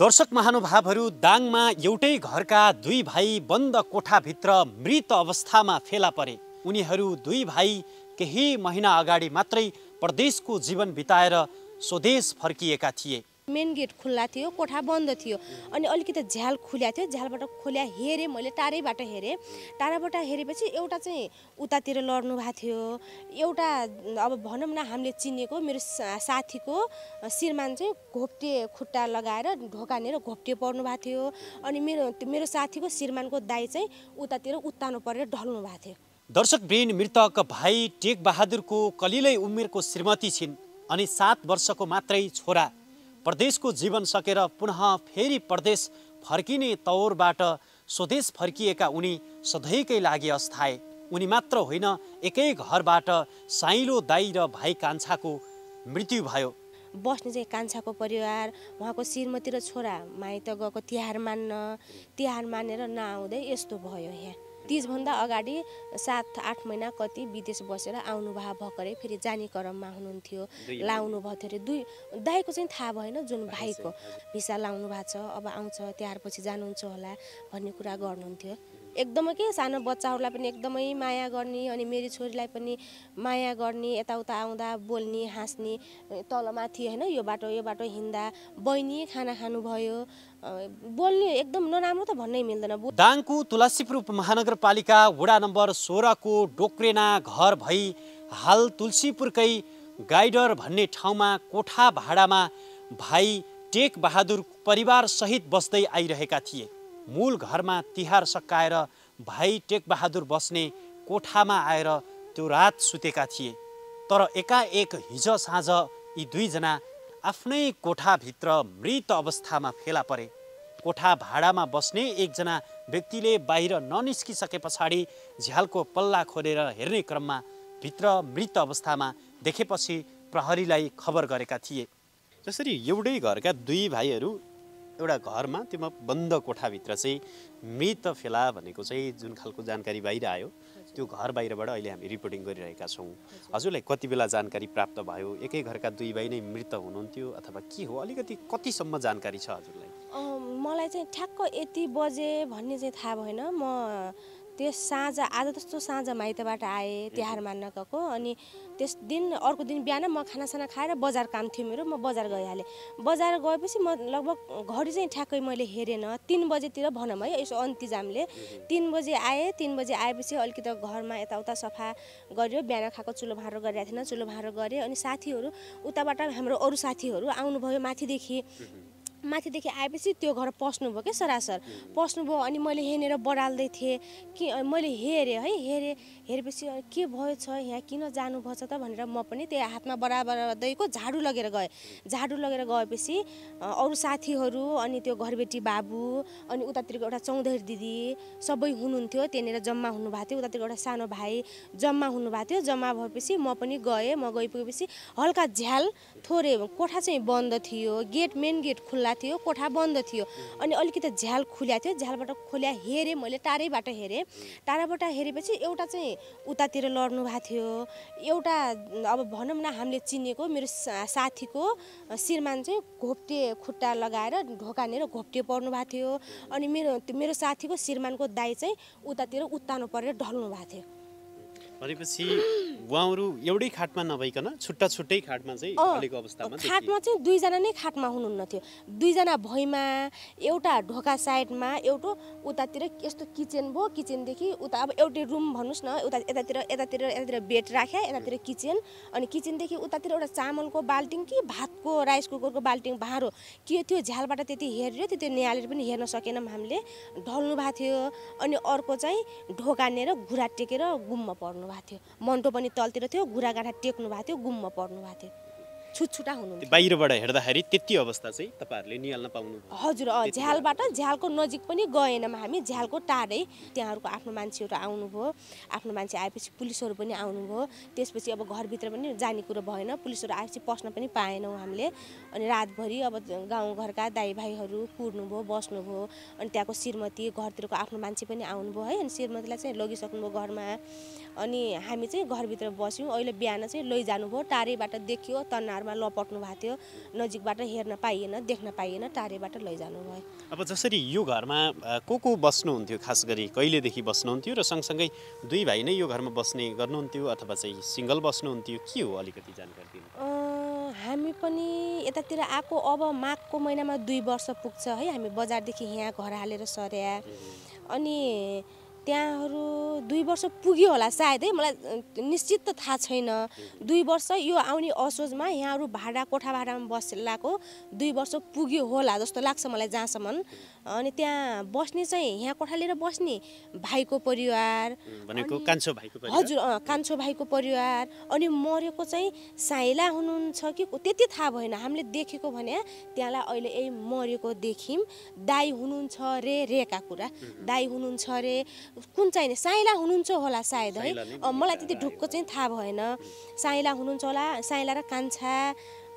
दर्शक महानुभावहरू दाङमा एउटै घरका दुई भाइ बन्द कोठाभित्र मृत अवस्थामा फेला परे। उनीहरू दुई भाइ केही महिना अगाडि मात्रै परदेशको जीवन बिताएर स्वदेश फर्किएका थिए। मेन गेट खुल्ला थियो कोठा बन्द थियो। अनि अलिकति झ्याल खुल्या थियो झ्यालबाट खोल्या हेरेँ मैले टाढैबाट हेरेँ। टाढाबाट हेरेपछि एउटा चाहिँ उतातिर लड्नु भएको थियो। एउटा अब भनौँ न हामीले चिनेको मेरो साथीको श्रीमान चाहिँ घोप्टे खुट्टा लगाएर ढोकानेर घोप्टे पर्नु भएको थियो। अनि मेरो मेरो साथीको श्रीमानको दाई चाहिँ उतातिर उत्तानो परेर ढल्नु भएको थियो। दर्शकवृन्द मृतक भाइ टेक बहादुरको कलिलै उमेरको श्रीमती छिन् अनि सात वर्षको मात्रै छोरा। परदेशको जीवन सकेर पुनः फेरि परदेश फर्किने तौरबाट स्वदेश फर्किएका उनी सधैँकै लागि अस्थाए उनी मात्र होइन एकै घरबाट साइलो दाई र भाइ कान्छाको मृत्यु भयो। बस्ने चाहिँ कान्छाको परिवार उहाँको श्रीमती र छोरा माइत गएको तिहार मान्न तिहार मानेर नआउँदै यस्तो भयो यहाँ तिजभन्दा अगाडि सात आठ महिना कति विदेश बसेर आउनुभयो भर्खरै फेरि जाने क्रममा हुनुहुन्थ्यो। लाउनु भयो थियो अरे। दुई दाईको चाहिँ थाहा भएन जुन भाइको भिसा लाउनु भएको छ अब आउँछ तिहारपछि जानुहुन्छ होला भन्ने कुरा गर्नुहुन्थ्यो। एकदमै के सानो बच्चाहरूलाई पनि एकदमै माया गर्ने अनि मेरी छोरीलाई पनि माया गर्ने यताउता आउँदा बोल्ने हाँस्ने तलमाथि होइन यो बाटो यो बाटो हिँड्दा बहिनी खाना खानुभयो। बोल्ने एकदम नराम्रो त भन्नै मिल्दैन। दाङको तुलसीपुर उपमहानगरपालिका वडा नम्बर सोह्रको डोक्रेना घर भई हाल तुलसीपुरकै गाइडर भन्ने ठाउँमा कोठा भाडामा भाइ टेक बहादुर परिवारसहित बस्दै आइरहेका थिए। मूल घरमा तिहार सकाएर भाइ टेक बहादुर बस्ने कोठामा आएर त्यो रात सुतेका थिए। तर एकाएक हिजो साँझ यी दुईजना आफ्नै कोठाभित्र मृत अवस्थामा फेला परे। कोठा भाडामा बस्ने एकजना व्यक्तिले बाहिर ननिस्किसके पछाडि झ्यालको पल्ला खोलेर हेर्ने क्रममा भित्र मृत अवस्थामा देखेपछि प्रहरीलाई खबर गरेका थिए। जसरी एउटै घरका दुई भाइहरू एउटा घरमा त्यो बन्द कोठाभित्र चाहिँ मृत फेला भनेको चाहिँ जुन खालको जानकारी बाहिर आयो त्यो घर बाहिरबाट अहिले हामी रिपोर्टिङ गरिरहेका छौँ। हजुरलाई कति बेला जानकारी प्राप्त भयो? एकै घरका दुई भाइ नै मृत हुनुहुन्थ्यो अथवा के हो? अलिकति कतिसम्म जानकारी छ हजुरलाई? मलाई चाहिँ ठ्याक्क यति बजे भन्ने चाहिँ थाहा भएन। म त्यस साँझ आज जस्तो साँझ माइतबाट आएँ तिहार मान्न गएको अनि त्यस दिन अर्को दिन बिहान म खानासाना खाएर बजार काम थियो मेरो म बजार गइहालेँ। बजार गएपछि म लगभग घडी चाहिँ ठ्याक्कै मैले हेरेन। तिन बजेतिर भनौँ है यसो अन्तिजामले तिन बजे आएँ तिन बजे आएपछि अलिकति घरमा यताउता सफा गऱ्यो बिहान खाएको चुलो भाँडो गरिरहेको थिएन चुलो भाँडो गरेँ अनि साथीहरू उताबाट हाम्रो अरू साथीहरू आउनुभयो माथिदेखि। माथिदेखि आएपछि त्यो घर पस्नुभयो क्या सरासर। पस्नुभयो अनि मैले यहाँनिर बढाल्दै थिएँ। कि मैले हेरेँ है हेरेँ। हेरेपछि के भयो छ यहाँ किन जानुभएछ त भनेर म पनि त्यही हातमा बराबर दैको झाडु लगेर गएँ। झाडु लगेर गएपछि अरू साथीहरू अनि त्यो घरबेटी बाबु अनि उतातिरको एउटा चौधरी दिदी सबै हुनुहुन्थ्यो। त्यहाँनिर जम्मा हुनुभएको थियो। उतातिर एउटा सानो भाइ जम्मा हुनुभएको थियो। जम्मा भएपछि म पनि गएँ। म गइपुगेपछि हल्का झ्याल थोरै कोठा चाहिँ बन्द थियो। गेट मेन गेट खुल्ला थियो कोठा बन्द थियो। अनि अलिकति झ्याल खुल्या थियो झ्यालबाट खोल्या हेरेँ मैले टाढैबाट हेरेँ। टाढाबाट हेरेपछि एउटा चाहिँ उतातिर लड्नु भएको थियो। एउटा अब भनौँ न हामीले चिनेको मेरो साथीको श्रीमान चाहिँ घोप्टे खुट्टा लगाएर ढोकानेर घोप्टे पर्नु भएको थियो। अनि मेरो मेरो साथीको श्रीमानको दाई चाहिँ उतातिर उत्तानो परेर ढल्नु भएको थियो। भनेपछि उहाँहरू एउटै खाटमा नभइकन छुट्टा छुट्टै खाटमा चाहिँ अवस्थामा। खाटमा चाहिँ दुईजना नै खाटमा हुनुहुन्न थियो दुईजना भैमा एउटा ढोका साइडमा एउटा उतातिर यस्तो किचन भयो किचनदेखि उता अब एउटै रुम भन्नुहोस् न उता यतातिर यतातिर यतातिर बेड राख्या यतातिर किचन अनि किचनदेखि उतातिर एउटा चामलको बाल्टिङ कि भातको राइस कुकरको बाल्टिङ भाँडो के थियो झ्यालबाट त्यति हेऱ्यो त्यो निहालेर पनि हेर्न सकेनौँ हामीले। ढल्नु भएको थियो अनि अर्को चाहिँ ढोकानेर घुरा टेकेर गुम्म पर्नु। भएको थियो। मन्टो पनि तलतिर थियो घुरा गाँठा टेक्नु भएको थियो गुम्म पर्नु भएको थियो। छुटछुटा हुनु त्यो बाहिरबाट हेर्दाखेरि त्यति अवस्था चाहिँ तपाईँहरूले निहाल्न पाउनुभयो। हजुर अँ झ्यालबाट झ्यालको नजिक पनि गएनौँ हामी। झ्यालको टाढै त्यहाँहरूको आफ्नो मान्छेहरू आउनुभयो। आफ्नो मान्छे आएपछि पुलिसहरू पनि आउनुभयो। त्यसपछि अब घरभित्र पनि जाने कुरो भएन। पुलिसहरू आएपछि पस्न पनि पाएनौँ हामीले। अनि रातभरि अब गाउँघरका दाइ भाइहरू कुर्नुभयो बस्नुभयो। अनि त्यहाँको श्रीमती घरतिरको आफ्नो मान्छे पनि आउनुभयो है। अनि श्रीमतीलाई चाहिँ लगिसक्नुभयो घरमा। अनि हामी चाहिँ घरभित्र बस्यौँ। अहिले बिहान चाहिँ लैजानुभयो। टाढैबाट देखियो तन्नारमा घरमा लपट्नु भएको थियो नजिकबाट हेर्न पाइएन देख्न पाइएन टाढेबाट लैजानु भयो अब जसरी यो घरमा को को बस्नुहुन्थ्यो खास गरी कहिलेदेखि बस्नुहुन्थ्यो र सँगसँगै दुई भाइ नै यो घरमा बस्ने गर्नुहुन्थ्यो अथवा चाहिँ सिङ्गल बस्नुहुन्थ्यो के हो अलिकति जानकारी दिनु? हामी पनि यतातिर आएको अब माघको महिनामा दुई वर्ष पुग्छ है हामी बजारदेखि यहाँ घर हालेर सर्या अनि त्यहाँहरू दुई वर्ष पुग्यो होला सायद। है मलाई निश्चित त थाहा छैन। दुई वर्ष यो आउने असोजमा यहाँहरू भाडा कोठा भाडामा बस्लाको दुई वर्ष पुग्यो होला जस्तो लाग्छ मलाई जहाँसम्म। अनि त्यहाँ बस्ने चाहिँ यहाँ कोठा लिएर बस्ने भाइको परिवार भनेको कान्छो भाइको परिवार? हजुर अँ कान्छो भाइको परिवार अनि मरेको चाहिँ साइला हुनुहुन्छ कि त्यति थाहा भएन। हामीले देखेको भने त्यहाँलाई अहिले यही मरेको देख्यौँ दाई हुनुहुन्छ रे रेका कुरा। दाई हुनुहुन्छ रे कुन चाहिँ नि साइला हुनुहुन्छ होला सायद है? मलाई त्यति ढुक्क चाहिँ थाहा भएन। साइला हुनुहुन्छ होला साइला र कान्छा।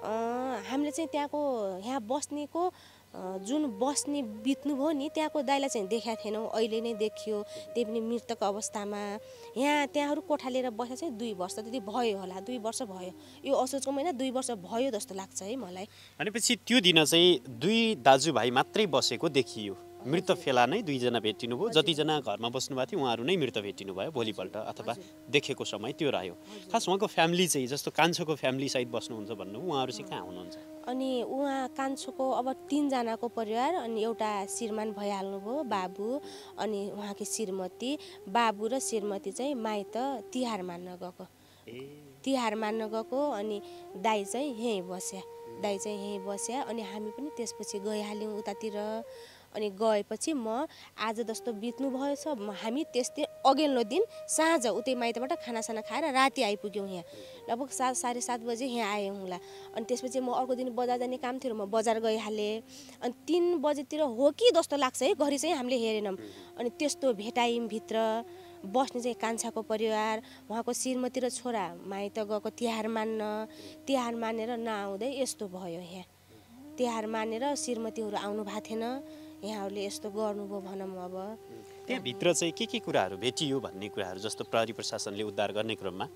हामीले चाहिँ त्यहाँको यहाँ बस्नेको जुन बस्ने बित्नुभयो नि त्यहाँको दाइलाई चाहिँ देखाएको थिएनौँ अहिले नै देखियो। त्यही पनि मृतक अवस्थामा। यहाँ त्यहाँहरू कोठा लिएर बसेर चाहिँ दुई वर्ष त्यति भयो होला दुई वर्ष भयो। यो असोजको महिना दुई वर्ष भयो जस्तो लाग्छ है मलाई। भनेपछि त्यो दिन चाहिँ दुई दाजुभाइ मात्रै बसेको देखियो। मृत फेला नै दुईजना भेटिनु भयो जतिजना घरमा बस्नुभएको थियो उहाँहरू नै मृत भेटिनु भयो भोलिपल्ट अथवा देखेको समय त्यो रह्यो। खास उहाँको फ्यामिली चाहिँ जस्तो कान्छोको फ्यामिली साइड बस्नुहुन्छ भन्नु उहाँहरू चाहिँ कहाँ हुनुहुन्छ? अनि उहाँ कान्छोको अब तिनजनाको परिवार अनि एउटा श्रीमान भइहाल्नुभयो बाबु अनि उहाँकी श्रीमती। बाबु र श्रीमती चाहिँ माइत तिहार मान्न गएको। तिहार मान्न गएको अनि दाई चाहिँ यहीँ बस्या। दाई चाहिँ यहीँ बस्या अनि हामी पनि त्यसपछि गइहाल्यौँ उतातिर। अनि गएपछि म आज जस्तो बित्नु भएछ हामी त्यस्तै अघिल्लो दिन साँझ उतै माइतबाट खानासाना खाएर राति आइपुग्यौँ यहाँ। लगभग सात साढे सात बजे यहाँ आयौँ होला अनि त्यसपछि म अर्को दिन बजार जाने काम थियो म बजार गइहालेँ। अनि तिन बजेतिर हो कि जस्तो लाग्छ है घरि चाहिँ हामीले हेरेनौँ। अनि त्यस्तो भेटायौँ भित्र बस्ने चाहिँ कान्छाको परिवार उहाँको श्रीमती र छोरा माइत गएको तिहार मान्न तिहार मानेर नआउँदै यस्तो भयो यहाँ। तिहार मानेर श्रीमतीहरू आउनु भएको थिएन। यहाँहरूले यस्तो गर्नुभयो भनौँ अब। त्यहाँभित्र चाहिँ के के कुराहरू भेटियो भन्ने कुराहरू जस्तो प्रहरी प्रशासनले उद्धार गर्ने क्रममा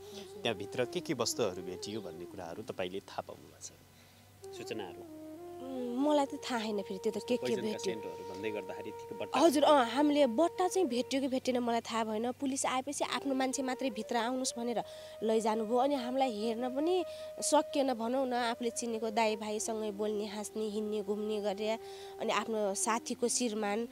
त्यहाँभित्र के के वस्तुहरू भेटियो भन्ने कुराहरू तपाईँले थाहा पाउनु भएको छ? सूचनाहरू। मलाई त थाहा छैन फेरि त्यो त के के भेट्यो। हजुर अँ हामीले बट्टा चाहिँ भेट्यो कि भेटेन मलाई थाहा भएन। पुलिस आएपछि आफ्नो मान्छे मात्रै भित्र आउनुहोस् भनेर लैजानुभयो। अनि हामीलाई हेर्न पनि सकिएन भनौँ न। आफूले चिनेको दाई भाइसँगै बोल्ने हाँस्ने हिँड्ने घुम्ने गरे। अनि आफ्नो साथीको श्रीमान।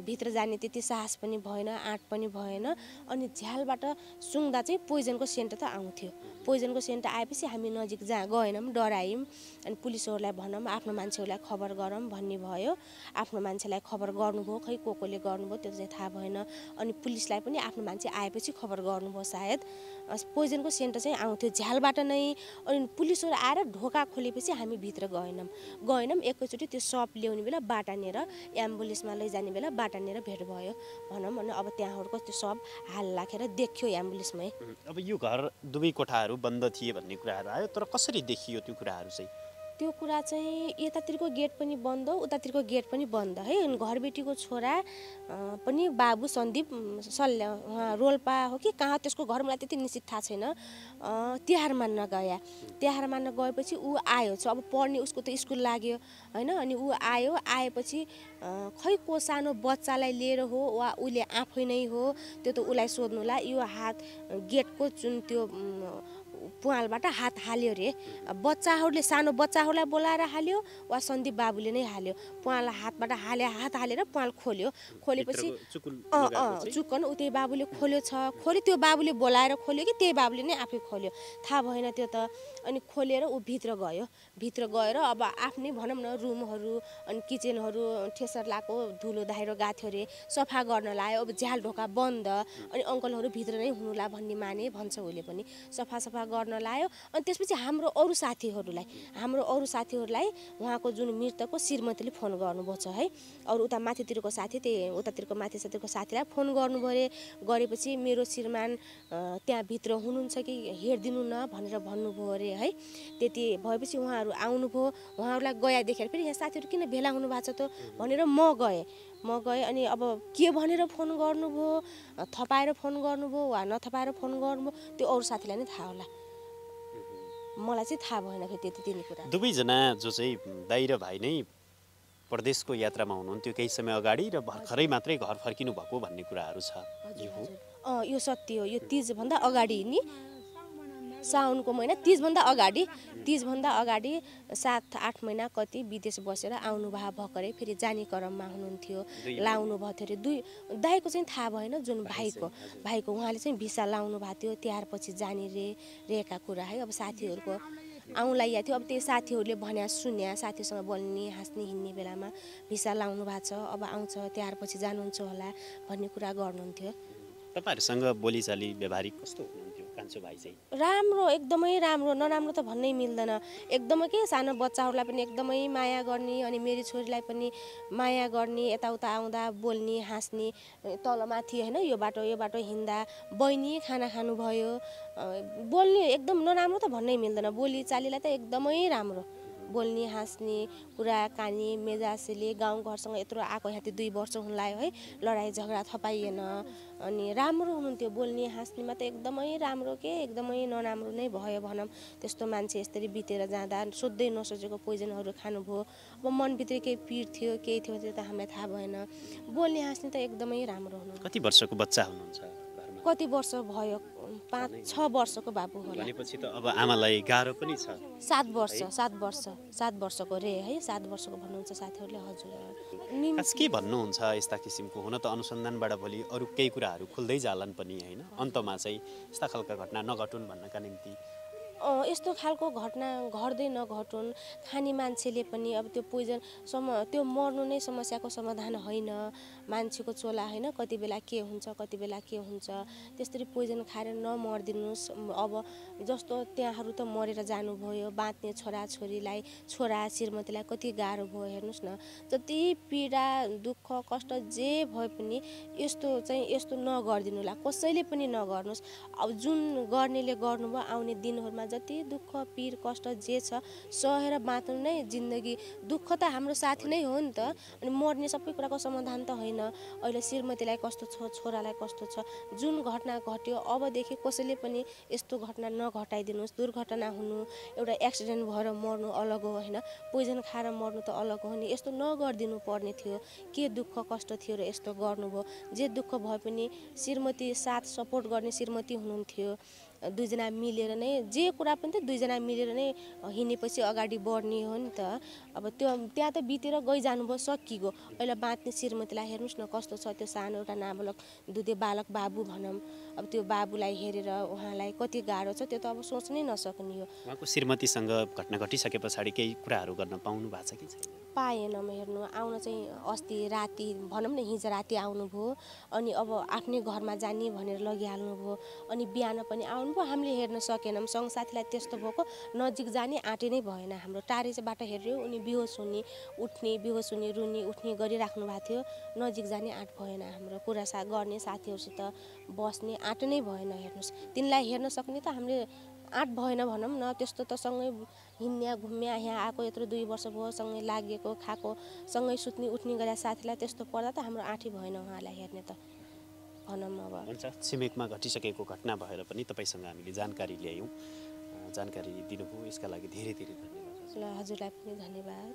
भित्र जाने त्यति साहस पनि भएन आँट पनि भएन। अनि झ्यालबाट सुँग्दा चाहिँ पोइजनको सेन्ट त आउँथ्यो। पोइजनको सेन्ट आएपछि हामी नजिक जहाँ गएनौँ डरायौँ। अनि पुलिसहरूलाई भनौँ आफ्नो मान्छेहरूलाई खबर गरौँ भन्ने भयो। आफ्नो मान्छेलाई खबर गर्नुभयो खै को कोले गर्नुभयो त्यो चाहिँ थाहा भएन। अनि पुलिसलाई पनि आफ्नो मान्छे आएपछि खबर गर्नुभयो सायद। पोइजनको सेन्ट चाहिँ आउँथ्यो। झ्यालबाट नै अनि पुलिसहरू आएर ढोका खोलेपछि हामी भित्र गएनौँ। गएनौँ एकैचोटि त्यो सप ल्याउने बेला बाटानेर एम्बुलेन्समा लैजाने बेला बाटानेर भेट भयो। भनौँ अनि अब त्यहाँहरूको त्यो सप हाल राखेर देख्यो एम्बुलेन्समै। अब यो घर दुवै कोठाहरू बन्द थिए भन्ने कुराहरू आयो तर कसरी देखियो त्यो कुराहरू चाहिँ? त्यो कुरा चाहिँ यतातिरको गेट पनि बन्द उतातिरको गेट पनि बन्द है। घरबेटीको छोरा पनि बाबु सन्दीप सल्य उहाँ रोल्पा हो कि कहाँ त्यसको घर मलाई त्यति निश्चित थाहा छैन। तिहार मान्न गया। तिहार मान्न गएपछि ऊ आयो। अब पढ्ने उसको त स्कुल लाग्यो होइन। अनि ऊ आयो आएपछि खै को सानो बच्चालाई लिएर हो वा उसले आफै नै हो त्यो त उसलाई सोध्नुला। यो हात गेटको जुन त्यो पुवालबाट हात हाल्यो अरे। बच्चाहरूले सानो बच्चाहरूलाई बोलाएर हाल्यो वा सन्दीप बाबुले नै हाल्यो? पुवाल हातबाट हाले हात हालेर पुवाल खोल्यो। खोलेपछि अँ लगाएको अँ? चुक्कन ऊ त्यही बाबुले खोल्यो छ। खोल्यो त्यो बाबुले बोलाएर खोल्यो कि त्यही बाबुले नै आफै खोल्यो? थाहा भएन त्यो त। अनि खोलेर ऊ भित्र गयो। भित्र गएर अब आफ्नै भनौँ न रुमहरू अनि किचनहरू ठेसर लाएको धुलो धाइरो गएको थियो अरे। सफा गर्न लायो। अब झ्याल ढोका बन्द। अनि अङ्कलहरू भित्र नै हुनुला भन्ने माने भन्छ उसले पनि। सफा सफा गर्न लायो। अनि त्यसपछि हाम्रो अरू साथीहरूलाई हाम्रो अरू साथीहरूलाई उहाँको जुन मृतकको श्रीमतीले फोन गर्नुभएको छ है। अरू उता माथितिरको साथी त्यही उतातिरको माथि साथीको साथीलाई फोन गर्नुभयो। अरे गरेपछि मेरो श्रीमान त्यहाँभित्र हुनुहुन्छ कि हेरिदिनु न भनेर भन्नुभयो अरे है। त्यति भएपछि उहाँहरू आउनुभयो। उहाँहरूलाई गया देखेर फेरि यहाँ साथीहरू किन भेला हुनुभएको छ त भनेर म गएँ। म गएँ अनि अब के भनेर फोन गर्नुभयो थपाएर फोन गर्नुभयो वा नथपाएर फोन गर्नुभयो त्यो अरू साथीलाई नै थाहा होला। मलाई चाहिँ थाहा भएन फेरि त्यति तिनी कुरा। दुवैजना जो चाहिँ दाइ र भाइ नै प्रदेशको यात्रामा हुनुहुन्थ्यो केही समय अगाडि र भर्खरै मात्रै घर फर्किनु भएको भन्ने कुराहरू छ। यो सत्य हो। यो तिजभन्दा अगाडि नि साउनको महिना तिजभन्दा अगाडि तिजभन्दा अगाडि सात आठ महिना कति विदेश बसेर आउनुभयो भर्खरै फेरि जाने क्रममा हुनुहुन्थ्यो लाउनु भएको थियो अरे। दुई दाईको चाहिँ थाहा भएन जुन भाइको। भाइको। उहाँले चाहिँ भिसा लाउनु भएको थियो तिहार पछि जाने रे रहेका कुरा है। अब साथीहरूको आउँला या थियो अब त्यही साथीहरूले भन्या सुन्या साथीसँग बोल्ने हाँस्ने हिँड्ने बेलामा भिसा लाउनु भएको छ अब आउँछ तिहार पछि जानुहुन्छ होला भन्ने कुरा गर्नुहुन्थ्यो। तपाईँहरूसँग बोलीचाली व्यवहारिक कस्तो कान्छो भाइ चाहिँ राम्रो एकदमै राम्रो नराम्रो त भन्नै मिल्दैन। एकदमै के सानो बच्चाहरूलाई पनि एकदमै माया गर्ने अनि मेरी छोरीलाई पनि माया गर्ने यताउता आउँदा बोल्ने हाँस्ने तल माथि होइन यो बाटो यो बाटो हिँड्दा बहिनी खाना खानुभयो। बोल्ने एकदम नराम्रो त भन्नै मिल्दैन। बोली चालीलाई त एकदमै राम्रो। बोल्ने हाँस्ने कुराकानी मेजासेले गाउँघरसँग यत्रो आएको यहाँ दुई वर्ष हुन लाग्यो है। लडाइँ झगडा थपाइएन अनि राम्रो हुनुहुन्थ्यो बोल्ने हाँस्नेमा त एकदमै राम्रो के? एकदमै नराम्रो नै भयो भनौँ। त्यस्तो मान्छे यसरी बितेर जाँदा सोध्दै नसोचेको पोइजनहरू खानुभयो। अब मनभित्र केही पिर थियो केही थियो त्यो त हामीलाई थाहा भएन। बोल्ने हाँस्ने त एकदमै राम्रो हुनु कति वर्षको बच्चा हुनुहुन्छ? कति वर्ष भयो? पाँच छ वर्षको बाबु होला। भनेपछि त अब आमालाई गाह्रो पनि छ। सात वर्ष सात वर्ष सात वर्षको रे है? सात वर्षको भन्नुहुन्छ साथीहरूले हजुर। के भन्नुहुन्छ यस्ता किसिमको? हुन त अनुसन्धानबाट भोलि अरू केही कुराहरू खुल्दै जालान् पनि होइन? अन्तमा चाहिँ यस्ता खालका घटना नघटुन् भन्नका निम्ति यस्तो खालको घटना घट्दै नघटुन्। खाने मान्छेले पनि अब त्यो पोइजन सम त्यो मर्नु नै समस्याको समाधान होइन। मान्छेको चोला होइन कति बेला के हुन्छ कति बेला के हुन्छ। त्यसरी पोइजन खाएर नमरिदिनुहोस्। अब जस्तो त्यहाँहरू त मरेर जानुभयो बाँच्ने छोराछोरीलाई छोरा श्रीमतीलाई कति गाह्रो भयो हेर्नुहोस् न। जति पीडा दुःख कष्ट जे भए पनि यस्तो चाहिँ यस्तो नगरिदिनु होला कसैले पनि नगर्नुहोस्। अब जुन गर्नेले गर्नुभयो आउने दिनहरूमा जति दुःख पीर कष्ट जे छ सहेर बाँच्नु नै जिन्दगी। दुःख त हाम्रो साथी नै हो नि त। अनि मर्ने सबै कुराको समाधान त होइन। अहिले श्रीमतीलाई कस्तो छ छोरालाई कस्तो छ? जुन घटना घट्यो अबदेखि कसैले पनि यस्तो घटना नघटाइदिनुहोस् दुर्घटना हुनु एउटा एक्सिडेन्ट भएर मर्नु अलग हो होइन? पोइजन खाएर मर्नु त अलग हो नि। यस्तो नगरिदिनु पर्ने थियो। के दुःख कष्ट थियो र यस्तो गर्नुभयो? जे दुःख भए पनि श्रीमती साथ सपोर्ट गर्ने श्रीमती हुनुहुन्थ्यो। दुईजना मिलेर नै जे कुरा पनि त दुईजना मिलेर नै हिँडेपछि अगाडि बढ्ने हो नि त। अब त्यो त्यहाँ त बितेर गइजानुभयो सकिगयो। अहिले बाँच्ने श्रीमतीलाई हेर्नुहोस् न कस्तो छ त्यो सानो एउटा नाबालक दुधे बालक बाबु भनौँ। अब त्यो बाबुलाई हेरेर उहाँलाई कति गाह्रो छ त्यो त अब सोच्नै नसक्ने हो। उहाँको श्रीमतीसँग घटना घटिसके पछाडि केही कुराहरू गर्न पाउनु भएको छ कि छैन? पाएनौँ हेर्नु। आउन चाहिँ अस्ति राति भनौँ न हिजो राति आउनुभयो। अनि अब आफ्नै घरमा जाने भनेर लगिहाल्नुभयो। अनि बिहान पनि आउनुभयो हामीले हेर्न सकेनौँ। सँगसाथीलाई त्यस्तो भएको नजिक जाने आँटे नै भएन हाम्रो। टाढे चाहिँ बाटो हेऱ्यो उनी बेहोस हुने उठ्ने बेहोस हुने रुने उठ्ने गरिराख्नु भएको थियो। नजिक जाने आँट भएन हाम्रो। कुरा सा गर्ने साथीहरूसित बस्ने आँट नै भएन हेर्नुहोस्। तिनलाई हेर्न सक्ने त हामीले आँट भएन भनौँ न। त्यस्तो त सँगै हिँड्ने घुम्या यहाँ आएको यत्रो दुई वर्ष भयो सँगै लागेको खाएको सँगै सुत्ने उठ्ने गरेर साथीलाई त्यस्तो पर्दा त हाम्रो आँटै भएन उहाँलाई हेर्ने त। भनौँ अब हुन्छ छिमेकमा घटिसकेको घटना भएर पनि तपाईँसँग हामीले जानकारी ल्यायौँ। जानकारी दिनुभयो यसका लागि धेरै धेरै धन्यवाद। ल हजुरलाई पनि धन्यवाद।